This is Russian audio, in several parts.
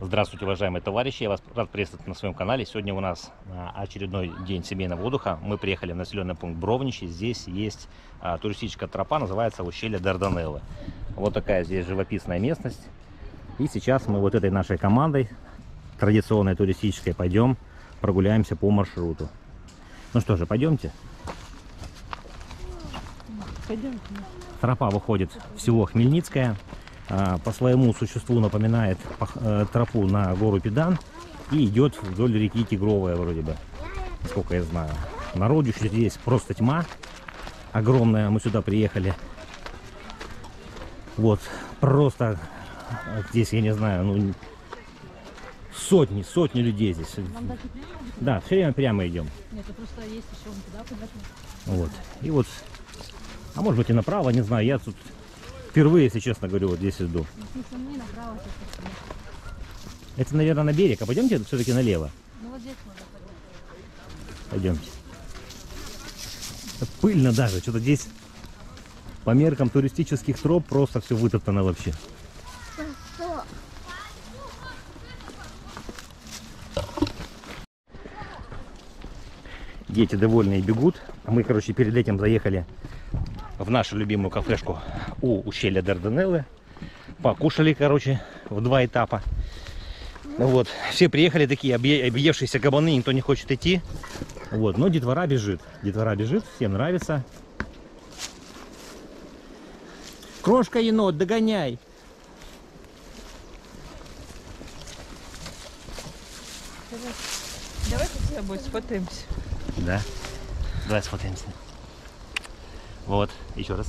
Здравствуйте, уважаемые товарищи! Я вас рад приветствовать на своем канале. Сегодня у нас а, очередной день семейного отдыха. Мы приехали в населенный пункт Бровничи. Здесь есть а, туристическая тропа, называется ущелье Дарданеллы. Вот такая здесь живописная местность. И сейчас мы вот этой нашей командой, традиционной туристической, пойдем прогуляемся по маршруту. Ну что же, пойдемте. Пойдем. Тропа выходит в село Хмельницкое. А, По своему существу напоминает э, тропу на гору Педан и идет вдоль реки Тигровая вроде бы, насколько я знаю. Народищу здесь просто тьма огромная. Мы сюда приехали. Вот, просто э, здесь, я не знаю, ну, сотни, сотни людей здесь. Да, все время прямо идем. Нет, это просто есть еще вон туда подать. Вот. И вот, а может быть и направо, не знаю. Я тут впервые, если честно говорю, вот здесь иду. Это, наверное, на берег. А пойдемте все-таки налево. Ну вот здесь можно. Пойдемте. Пыльно даже. Что-то здесь по меркам туристических троп просто все вытоптано вообще. Дети довольные бегут. А мы, короче, перед этим заехали в нашу любимую кафешку у ущелья Дарданеллы. Покушали, короче, в два этапа. Ну Вот. Все приехали такие объе- объевшиеся кабаны, никто не хочет идти. Вот. Но детвора бежит. Детвора бежит, всем нравится. Крошка енот, догоняй. Давайте с тобой сфотаемся. Да. Давай сфотаемся. Вот, еще раз.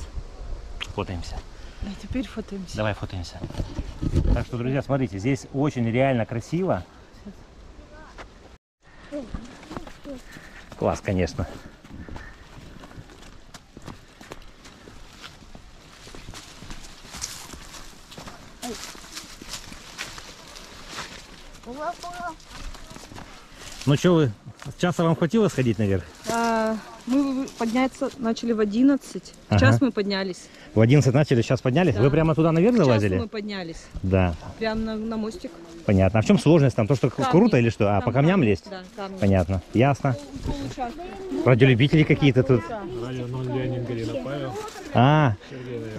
Фотаемся. Да, теперь фотаемся. Давай фотаемся. Так что, друзья, смотрите, здесь очень реально красиво. Класс, конечно. Ну что вы, часа вам хватило сходить наверх? А, мы подняться начали в 11. Ага. Сейчас мы поднялись. В 11 начали, сейчас поднялись? Да. Вы прямо туда наверх Сейчас залазили? мы поднялись. Да, Прямо на, на мостик. понятно. А в чем сложность? Там то, что Камни. круто или что? А, Там по камням камни. лезть? Да, камни. Понятно. Ясно. Радиолюбители какие-то тут. Радио 0 Леонид Галина Павел. А.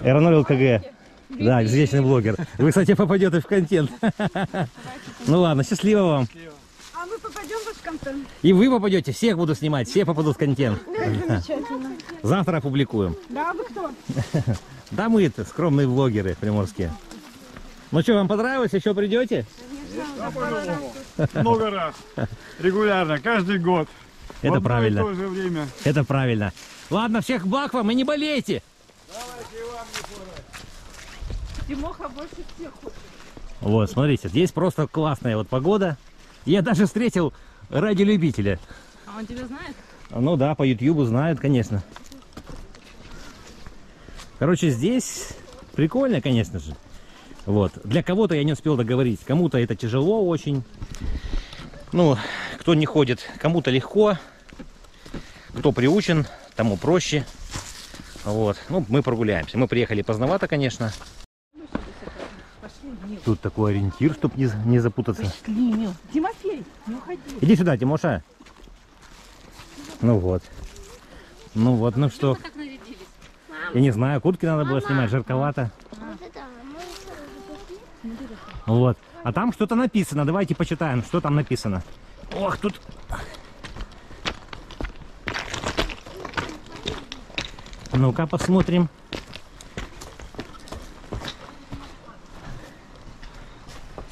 Эрноль ЛКГ. Да, известный блогер. Вы, кстати, попадете в контент. Ну ладно, счастливо вам. А мы попадем в контент. И вы попадете, всех буду снимать, все попадут в контент. Замечательно. Завтра опубликуем. Да, вы кто? Да мы это, скромные блогеры приморские. Ну что, вам понравилось? Еще придете? Много раз. Регулярно, каждый год. В Это и правильно. то же время. Это правильно. Ладно, всех благ вам и не болейте. Тимоха больше всех хочет. Вот, смотрите, здесь просто классная вот погода. Я даже встретил радиолюбителя. А он тебя знает? Ну да, по Ютьюбу знают, конечно. Короче, здесь прикольно, конечно же. Вот. Для кого-то я не успел договорить. Кому-то это тяжело очень. Ну, кто не ходит, кому-то легко. Кто приучен, тому проще. Вот. Ну, мы прогуляемся. Мы приехали поздновато, конечно. Тут такой ориентир, чтобы не, не запутаться. Клинил. Тимофей, не уходи. Иди сюда, Тимоша. Ну вот. Ну вот, ну что. Я не знаю, куртки надо было снимать, жарковато. Вот. А там что-то написано. Давайте почитаем, что там написано. Ох, тут... Ну-ка, посмотрим.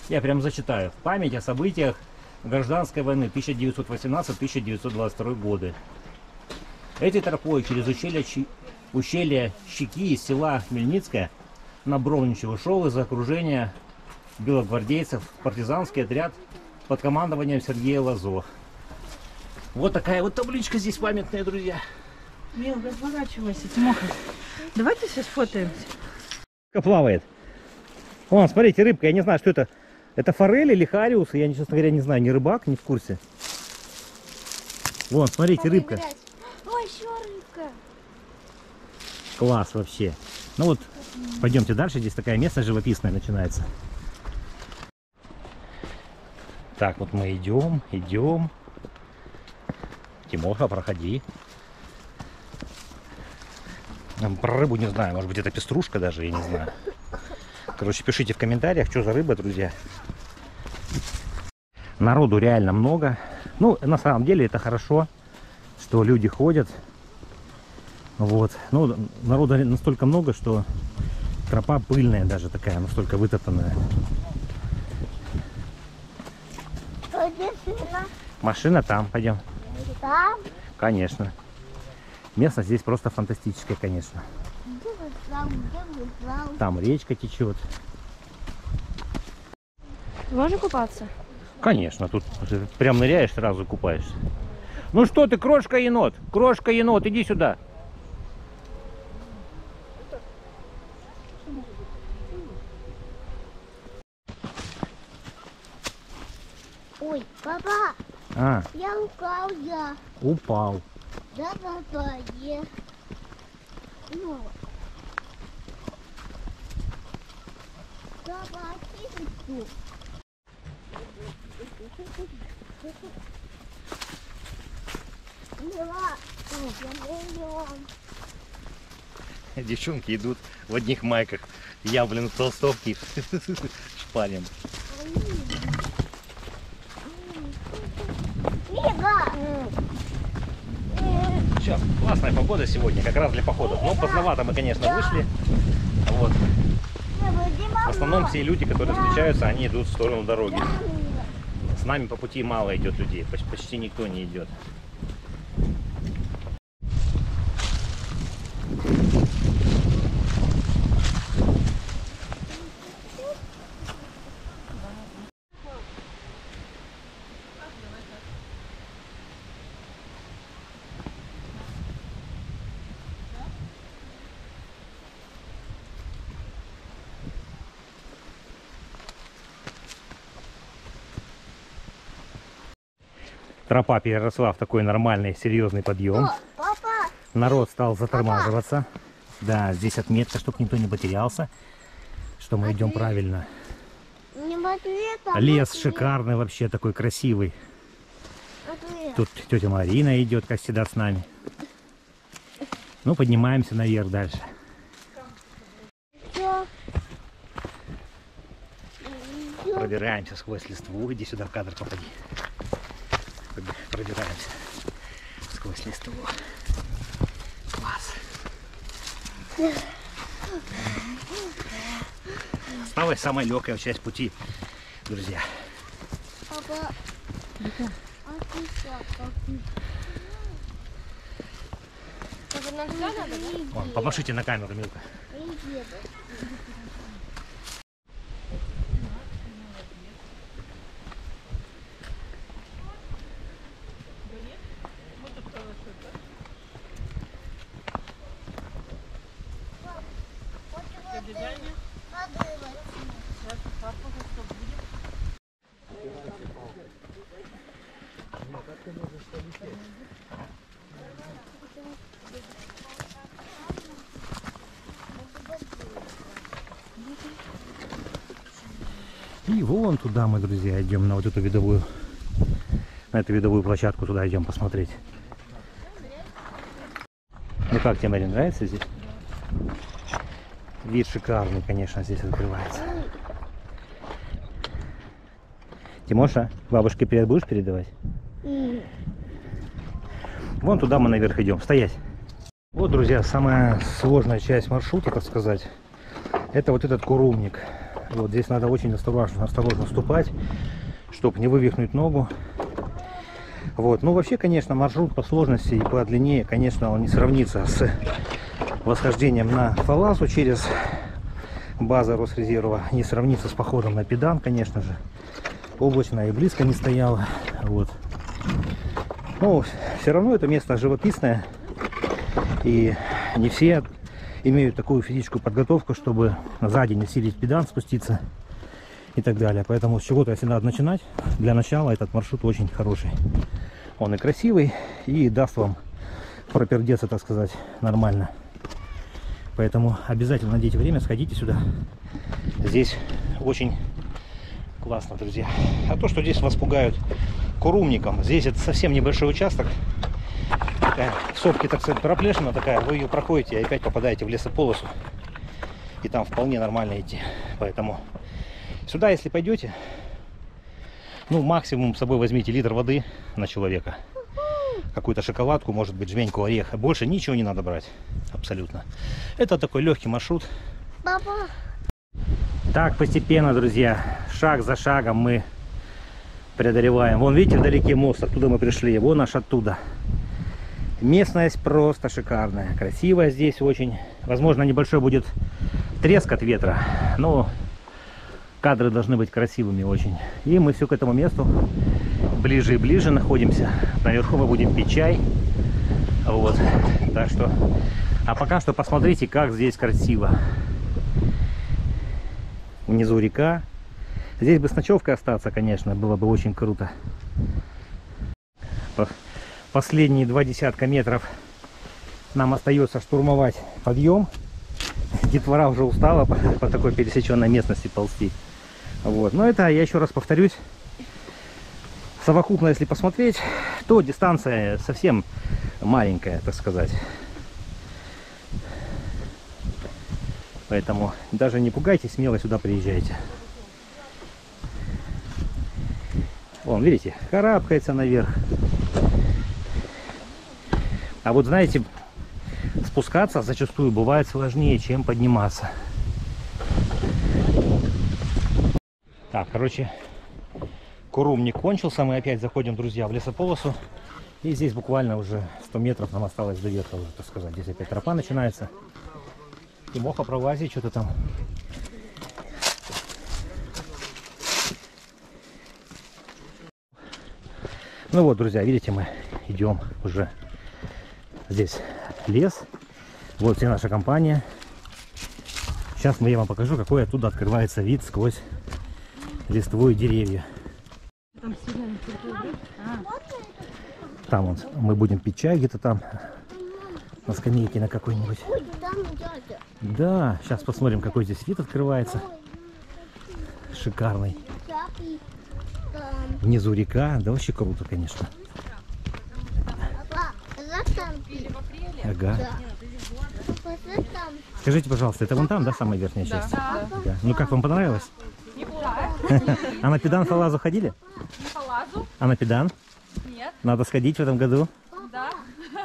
Я прям зачитаю. Память о событиях гражданской войны 1918-1922 годы. Этой тропой через ущелье, Ущелье Щеки из села Хмельницкое на Бровничево шел из окружения белогвардейцев партизанский отряд под командованием Сергея Лазо. Вот такая вот табличка здесь памятная, друзья. Мил, разворачивайся, Тимоха. Давайте сейчас фотаемся. Рыбка плавает. Вон, смотрите, рыбка, я не знаю, что это. Это форель или хариус, я, честно говоря, не знаю, не рыбак, не в курсе. Вон, смотрите, рыбка. Ой, еще рыбка. Класс вообще. Ну вот, пойдемте дальше, здесь такая местность живописная начинается. Так, вот мы идем, идем. Тимоша, проходи. Про рыбу не знаю, может быть это пеструшка даже, я не знаю. Короче, пишите в комментариях, что за рыба, друзья. Народу реально много. Ну, на самом деле это хорошо, что люди ходят. Вот. Ну, народу настолько много, что тропа пыльная даже такая, настолько вытоптанная. Действительно Машина там, пойдем. там? Конечно. Местность здесь просто фантастическая, конечно. Там? Где вы там? Там речка течет. Можно купаться? Конечно, тут прям ныряешь, сразу купаешься. Ну что ты, крошка енот, крошка енот, иди сюда. Ой, папа, А, я упал я. упал. Да, папа, я. Ну. Папа, ты. Девчонки идут в одних майках. Я, блин, в толстовке шпалем. Все, классная погода сегодня, как раз для походов. Но поздновато мы, конечно, вышли. Вот. В основном все люди, которые встречаются, они идут в сторону дороги. С нами по пути мало идет людей, поч- почти никто не идет. Тропа переросла в такой нормальный, серьезный подъем. Папа, Народ стал затормаживаться. Да, здесь отметка, чтобы никто не потерялся, что мы идем правильно. не смотри там. Лес смотри, шикарный вообще, такой красивый. смотри. Тут тетя Марина идет, как всегда, с нами. Ну, поднимаемся наверх дальше. Пробираемся сквозь листву. Иди сюда в кадр попади. Пробираемся сквозь листву. Класс. Осталась самая легкая часть пути, друзья. А? Вон, помашите на камеру, Милка. Вон туда мы, друзья, идем на вот эту видовую, на эту видовую площадку туда идем посмотреть. Ну как тебе, Марин, нравится здесь? Вид шикарный, конечно, здесь открывается. Тимоша, бабушке привет будешь передавать? Вон туда мы наверх идем. Стоять. Вот, друзья, самая сложная часть маршрута, так сказать, это вот этот курумник. Вот здесь надо очень осторожно, осторожно ступать, чтобы не вывихнуть ногу. Вот. Ну, вообще, конечно, маршрут по сложности и по длине, конечно, он не сравнится с восхождением на Фаласу через базы Росрезерва, не сравнится с походом на Педан, конечно же. Облачно и близко не стояло. Вот. Ну, все равно это место живописное. И не все имеют такую физическую подготовку, чтобы за день усилить педан, спуститься и так далее. Поэтому с чего-то, если надо начинать, для начала этот маршрут очень хороший. Он и красивый, и даст вам пропердеться, так сказать, нормально. Поэтому обязательно найдите время, сходите сюда. Здесь очень Классно, друзья. А то, что здесь вас пугают курумником, здесь это совсем небольшой участок. Такая, сопки, так сказать, проплешина такая, вы ее проходите и опять попадаете в лесополосу. И там вполне нормально идти. Поэтому сюда, если пойдете, ну, максимум с собой возьмите литр воды на человека. Какую-то шоколадку, может быть, жменьку ореха. Больше ничего не надо брать. Абсолютно. Это такой легкий маршрут. Папа, Так, постепенно, друзья, шаг за шагом мы преодолеваем. Вон, видите, вдалеке мост, оттуда мы пришли. Вон аж оттуда. Местность просто шикарная. Красивая здесь очень. Возможно, небольшой будет треск от ветра. Но кадры должны быть красивыми очень. И мы все к этому месту ближе и ближе находимся. Наверху мы будем пить чай. Вот. Так что... А пока что посмотрите, как здесь красиво. Внизу река. Здесь бы с ночевкой остаться, конечно, было бы очень круто. По- Последние два десятка метров нам остается штурмовать подъем. Детвора уже устала по, по такой пересеченной местности ползти. Вот. Но это, я еще раз повторюсь, совокупно, если посмотреть, то дистанция совсем маленькая, так сказать. Поэтому даже не пугайтесь, смело сюда приезжайте. Вон, видите, карабкается наверх. А вот знаете, спускаться зачастую бывает сложнее, чем подниматься. Так, короче, курум не кончился. Мы опять заходим, друзья, в лесополосу. И здесь буквально уже 100 метров нам осталось до верха, уже, так сказать. Здесь опять тропа начинается. Тимоха, пролази, что-то там. Ну вот, друзья, видите, мы идем уже. Здесь лес. Вот вся наша компания. Сейчас мы я вам покажу, какой оттуда открывается вид сквозь листву и деревья. Там А, Там вот мы будем пить чай где-то там на скамейке на какой-нибудь. Да, сейчас посмотрим, какой здесь вид открывается. Шикарный. Внизу река, да вообще круто, конечно. Там. Ага. Да. Там. Скажите, пожалуйста, это вон там, да, самая верхняя часть? да. Да. Ну как вам понравилось? Неплохо. А на педан фалазу ходили? Не по лазу? А на педан? Нет, Надо сходить в этом году. да.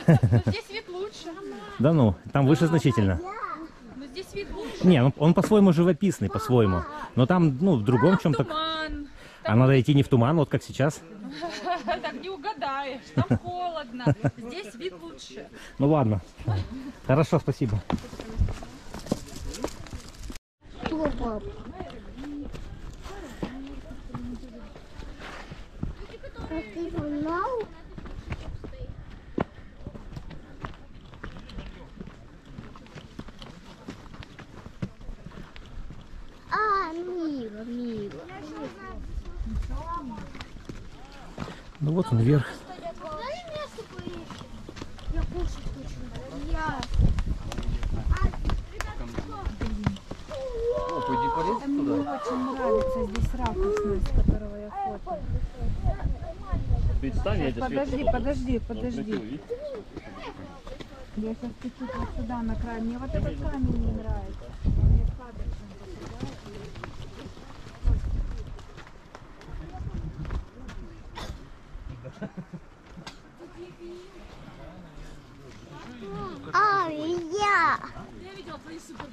Здесь вид лучше. Да ну, там выше значительно. Но здесь вид лучше. Не, ну, он по-своему живописный, по-своему. Но там, ну, в другом чем-то... А надо идти не в туман, вот как сейчас. Так не угадаешь. Там холодно. Здесь вид лучше. Ну ладно. Хорошо, спасибо. Кто, пап? А ты знал? А, мило, мило. Ну вот он вверх. Дай место поищем. Я кушать хочу. Я. Очень нравится здесь ракурсность, с которого я фото. Подожди, подожди, подожди. Я сейчас чуть-чуть вот сюда на край. Мне вот этот камень не нравится. Он мне кадр там попадает. А, я.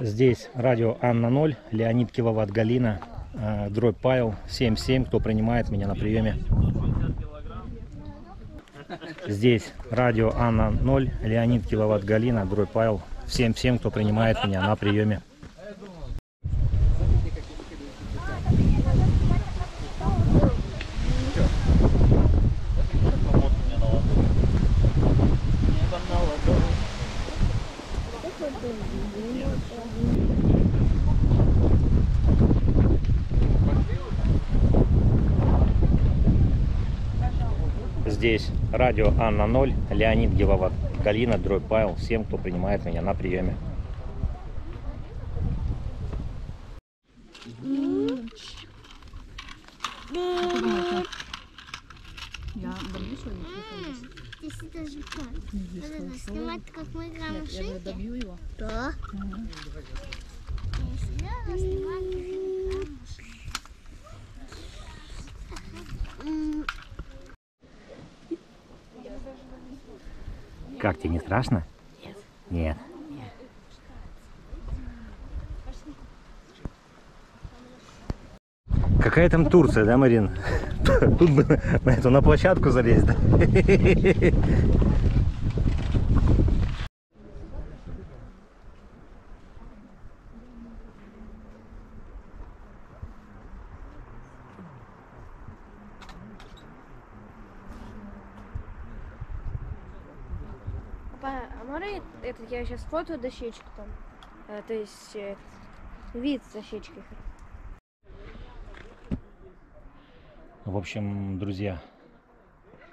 Здесь радио Анна 0, Леонид Киловатт Галина. э, дробь Павел 77, кто принимает меня на приеме. Здесь радио Анна 0, Леонид Киловатт Галина, дробь Павел 77, кто принимает меня на приеме. Здесь радио Анна 0, Леонид Геловат, Галина, Дробь Павел, всем, кто принимает меня на приеме. Я добью свою телефон. Здесь даже как. Надо снимать, как мы играем в Я говорю, машинки. добью его. Да. Я сюда снимаю, как тебе не страшно? Нет. Нет. Какая там Турция, да, Марин? Тут бы на эту на площадку залезть, да? Можно этот, я сейчас фото дощечку там? Э, то есть э, вид с дощечкой. В общем, друзья,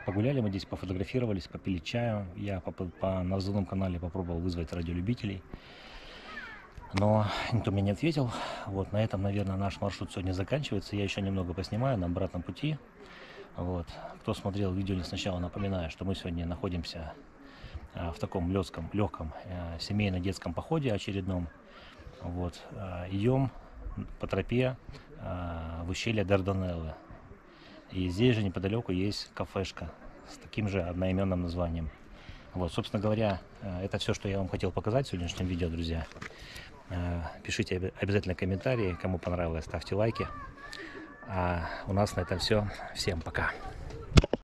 погуляли мы здесь, пофотографировались, попили чаю. Я по, по назывном канале попробовал вызвать радиолюбителей. Но никто мне не ответил. Вот, на этом, наверное, наш маршрут сегодня заканчивается. Я еще немного поснимаю на обратном пути. Вот. Кто смотрел видео не сначала, напоминаю, что мы сегодня находимся в таком легком, легком э, семейно-детском походе очередном. Вот. а, Идем по тропе в ущелье Дарданеллы. И здесь же неподалеку есть кафешка с таким же одноименным названием. Вот, собственно говоря, э, это все, что я вам хотел показать в сегодняшнем видео, друзья. Э, Пишите обя- обязательно комментарии, кому понравилось, ставьте лайки. А у нас на этом все. Всем пока.